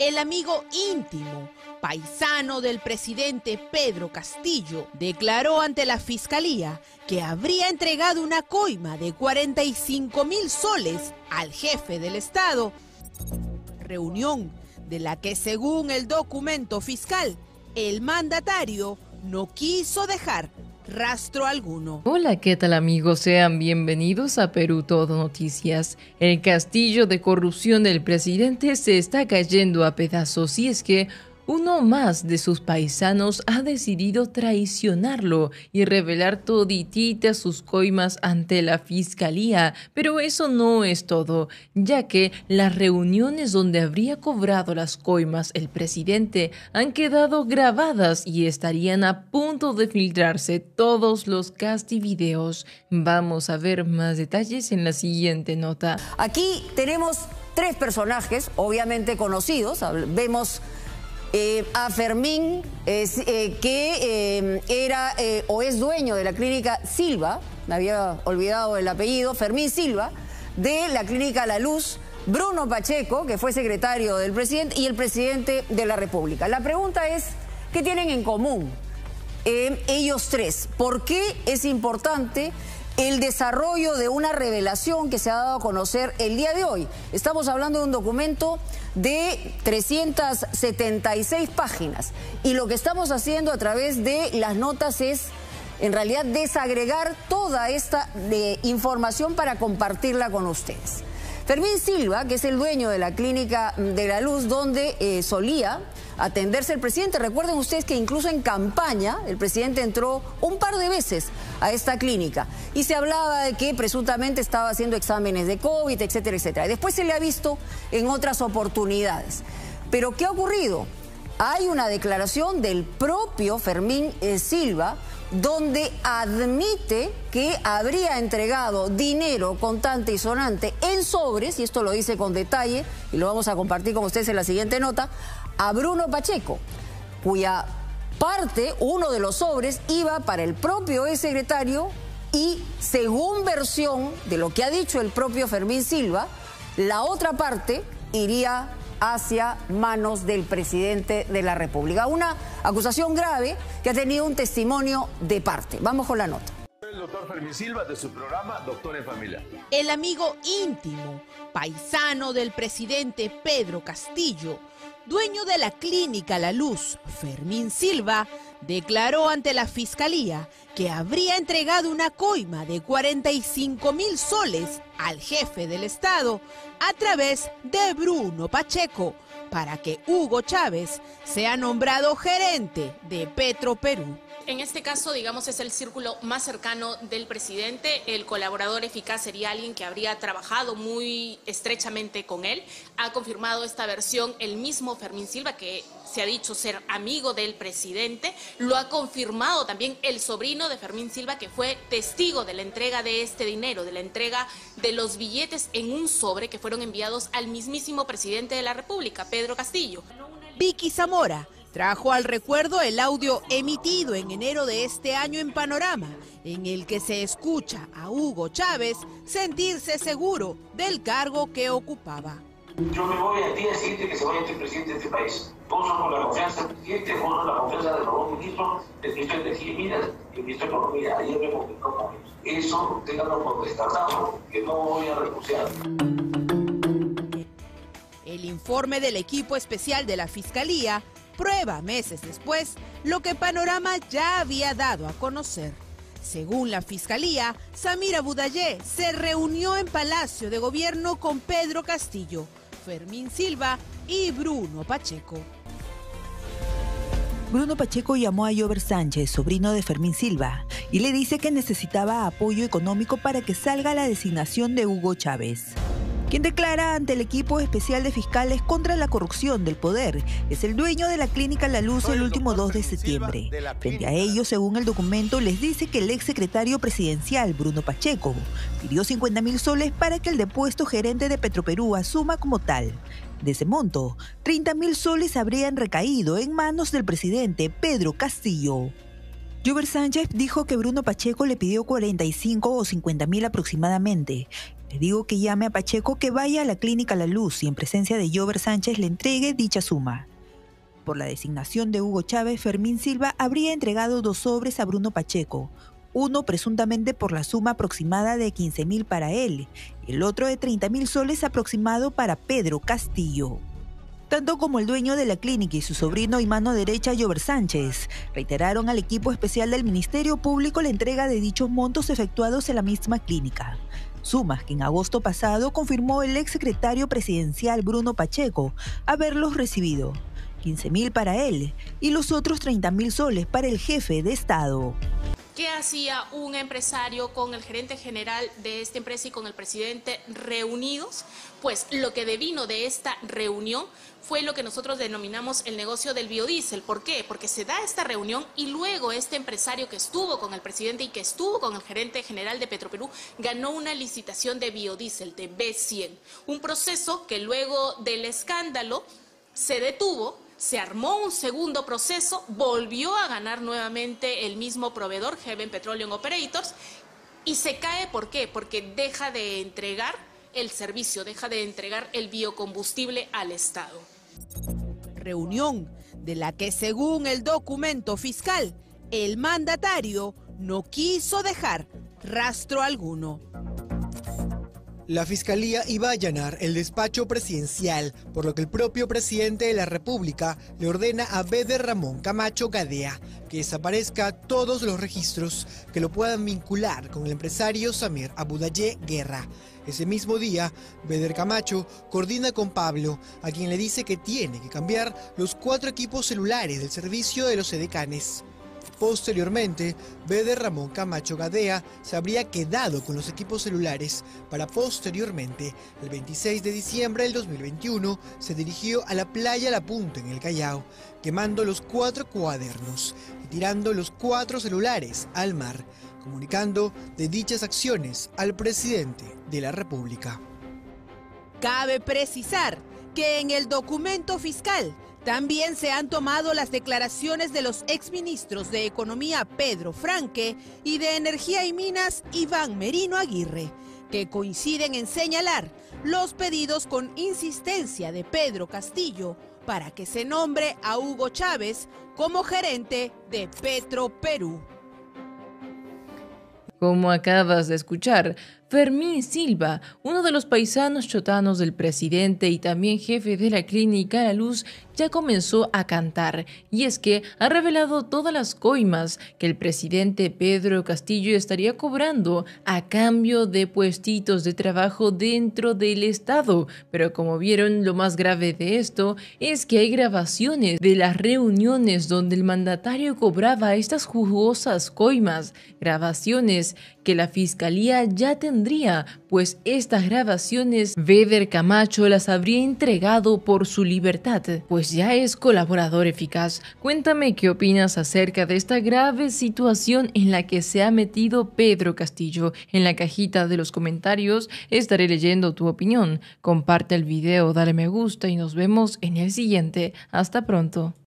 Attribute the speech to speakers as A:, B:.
A: El amigo íntimo, paisano del presidente Pedro Castillo, declaró ante la fiscalía que habría entregado una coima de 45 mil soles al jefe del Estado. Reunión de la que según el documento fiscal, el mandatario no quiso dejar rastro alguno.
B: Hola, ¿qué tal amigos? Sean bienvenidos a Perú Todo Noticias. El castillo de corrupción del presidente se está cayendo a pedazos y es que uno más de sus paisanos ha decidido traicionarlo y revelar todititas sus coimas ante la fiscalía. Pero eso no es todo, ya que las reuniones donde habría cobrado las coimas el presidente han quedado grabadas y estarían a punto de filtrarse todos los cast y videos. Vamos a ver más detalles en la siguiente nota.
C: Aquí tenemos tres personajes, obviamente conocidos. Vemos eh, a Fermín, eh, que eh, era o es dueño de la clínica Silva, me había olvidado el apellido, Fermín Silva, de la clínica La Luz, Bruno Pacheco, que fue secretario del presidente, y el presidente de la República. La pregunta es, ¿qué tienen en común ellos tres? ¿Por qué es importante el desarrollo de una revelación que se ha dado a conocer el día de hoy. Estamos hablando de un documento de 376 páginas y lo que estamos haciendo a través de las notas es en realidad desagregar toda esta eh, información para compartirla con ustedes. Fermín Silva, que es el dueño de la clínica de la luz donde eh, solía atenderse el presidente. Recuerden ustedes que incluso en campaña el presidente entró un par de veces a esta clínica y se hablaba de que presuntamente estaba haciendo exámenes de COVID, etcétera, etcétera. Después se le ha visto en otras oportunidades. Pero ¿qué ha ocurrido? Hay una declaración del propio Fermín eh, Silva donde admite que habría entregado dinero contante y sonante en sobres, y esto lo dice con detalle, y lo vamos a compartir con ustedes en la siguiente nota, a Bruno Pacheco, cuya parte, uno de los sobres, iba para el propio secretario y según versión de lo que ha dicho el propio Fermín Silva, la otra parte iría hacia manos del presidente de la República. Una acusación grave que ha tenido un testimonio de parte. Vamos con la nota.
D: El doctor Fermín Silva de su programa Doctor en Familia.
A: El amigo íntimo, paisano del presidente Pedro Castillo, dueño de la clínica La Luz, Fermín Silva, declaró ante la fiscalía que habría entregado una coima de 45 mil soles al jefe del Estado a través de Bruno Pacheco para que Hugo Chávez sea nombrado gerente de Petro Perú.
E: En este caso, digamos, es el círculo más cercano del presidente. El colaborador eficaz sería alguien que habría trabajado muy estrechamente con él. Ha confirmado esta versión el mismo Fermín Silva, que se ha dicho ser amigo del presidente. Lo ha confirmado también el sobrino de Fermín Silva, que fue testigo de la entrega de este dinero, de la entrega de los billetes en un sobre que fueron enviados al mismísimo presidente de la República, Pedro Castillo.
A: Vicky Zamora trajo al recuerdo el audio emitido en enero de este año en Panorama, en el que se escucha a Hugo Chávez sentirse seguro del cargo que ocupaba.
F: Yo me voy al día siguiente que se vaya este presidente de este país. Gozo con la confianza del presidente, gozo la confianza del nuevo ministro, del ministro de Energía y el ministro de Economía. Ayer me comunicó con ellos. Eso, tenganlo por descartado, que no voy a renunciar.
A: El informe del equipo especial de la Fiscalía prueba meses después lo que Panorama ya había dado a conocer. Según la Fiscalía, Samira Budayé se reunió en Palacio de Gobierno con Pedro Castillo, Fermín Silva y Bruno Pacheco.
G: Bruno Pacheco llamó a Jover Sánchez, sobrino de Fermín Silva, y le dice que necesitaba apoyo económico para que salga la designación de Hugo Chávez quien declara ante el equipo especial de fiscales contra la corrupción del poder. Es el dueño de la clínica La Luz el último 2 de septiembre. Frente a ellos, según el documento, les dice que el ex secretario presidencial, Bruno Pacheco, pidió 50 mil soles para que el depuesto gerente de Petroperú asuma como tal. De ese monto, 30 mil soles habrían recaído en manos del presidente Pedro Castillo. Jover Sánchez dijo que Bruno Pacheco le pidió 45 o 50 mil aproximadamente Le digo que llame a Pacheco que vaya a la clínica La Luz y en presencia de Jover Sánchez le entregue dicha suma. Por la designación de Hugo Chávez, Fermín Silva habría entregado dos sobres a Bruno Pacheco, uno presuntamente por la suma aproximada de 15 mil para él y el otro de 30 mil soles aproximado para Pedro Castillo. Tanto como el dueño de la clínica y su sobrino y mano derecha, Jover Sánchez, reiteraron al equipo especial del Ministerio Público la entrega de dichos montos efectuados en la misma clínica. Sumas que en agosto pasado confirmó el exsecretario presidencial Bruno Pacheco haberlos recibido. 15 mil para él y los otros 30 mil soles para el jefe de Estado.
E: ¿Qué hacía un empresario con el gerente general de esta empresa y con el presidente reunidos? Pues lo que devino de esta reunión fue lo que nosotros denominamos el negocio del biodiesel. ¿Por qué? Porque se da esta reunión y luego este empresario que estuvo con el presidente y que estuvo con el gerente general de Petroperú ganó una licitación de biodiesel, de B100. Un proceso que luego del escándalo se detuvo se armó un segundo proceso, volvió a ganar nuevamente el mismo proveedor, Heaven Petroleum Operators, y se cae, ¿por qué? Porque deja de entregar el servicio, deja de entregar el biocombustible al Estado.
A: Reunión de la que según el documento fiscal, el mandatario no quiso dejar rastro alguno.
H: La fiscalía iba a allanar el despacho presidencial, por lo que el propio presidente de la República le ordena a Beder Ramón Camacho Gadea que desaparezca todos los registros que lo puedan vincular con el empresario Samir Abudaye Guerra. Ese mismo día, Beder Camacho coordina con Pablo, a quien le dice que tiene que cambiar los cuatro equipos celulares del servicio de los edecanes. Posteriormente, Beder Ramón Camacho Gadea se habría quedado con los equipos celulares para posteriormente, el 26 de diciembre del 2021, se dirigió a la playa La Punta en el Callao, quemando los cuatro cuadernos y tirando los cuatro celulares al mar, comunicando de dichas acciones al presidente de la República.
A: Cabe precisar que en el documento fiscal también se han tomado las declaraciones de los exministros de Economía Pedro Franque y de Energía y Minas Iván Merino Aguirre, que coinciden en señalar los pedidos con insistencia de Pedro Castillo para que se nombre a Hugo Chávez como gerente de Petro Perú.
B: Como acabas de escuchar, Fermín Silva, uno de los paisanos chotanos del presidente y también jefe de la clínica La Luz, ya comenzó a cantar. Y es que ha revelado todas las coimas que el presidente Pedro Castillo estaría cobrando a cambio de puestitos de trabajo dentro del Estado. Pero como vieron, lo más grave de esto es que hay grabaciones de las reuniones donde el mandatario cobraba estas jugosas coimas, grabaciones que la fiscalía ya pues estas grabaciones Weber Camacho las habría entregado por su libertad, pues ya es colaborador eficaz. Cuéntame qué opinas acerca de esta grave situación en la que se ha metido Pedro Castillo. En la cajita de los comentarios estaré leyendo tu opinión. Comparte el video, dale me gusta y nos vemos en el siguiente. Hasta pronto.